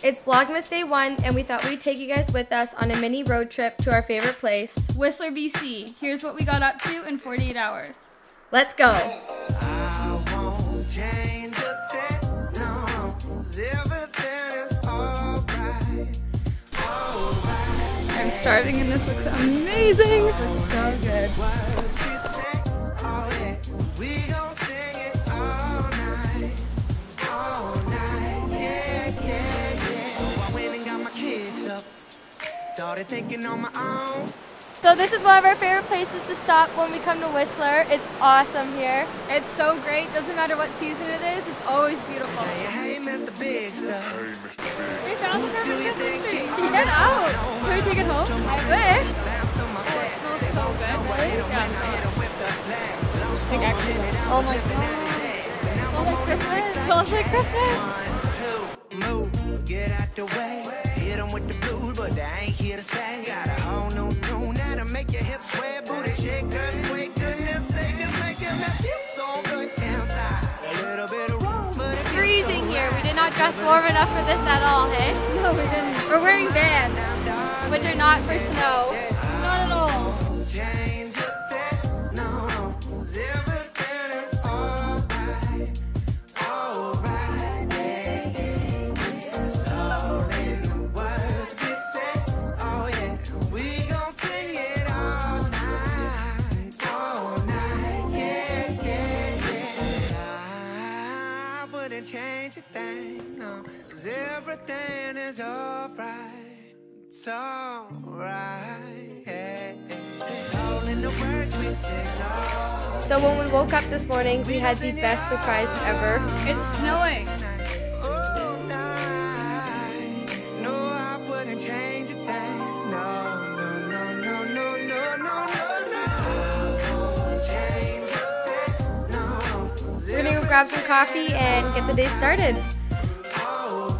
It's Vlogmas Day 1, and we thought we'd take you guys with us on a mini road trip to our favorite place. Whistler, BC. Here's what we got up to in 48 hours. Let's go! I won't change a thing, no. 'cause everything is alright. I'm starving and this looks amazing. So good. Started thinking on my own. So, this is one of our favorite places to stop when we come to Whistler. It's awesome here. It's so great. Doesn't matter what season it is, it's always beautiful. Hey, hey, Mr. Big Stuff. We found the perfect Christmas tree. Get out. Can we take it home? I wish. Oh, it smells so good. Really? Yeah. Like actually. Oh my god. Smells like Christmas. It smells like Christmas. move, get out the way. Hit 'em with the blues, but they ain't here to stay. Got a whole new tune that'll make your hips sway, booty shake, earthquake, goodness sake, just make them that feel so good inside. A little bit of room, but it's Freezing here. We did not dress warm enough for this at all, hey? No, we didn't. We're wearing Vans, which are not for snow. Change a thing, no. 'Cause everything is alright, it's alright, yeah. It's all in the words we say, oh. So, when we woke up this morning, we had the best surprise ever. It's snowing. Grab some coffee and get the day started. Alright,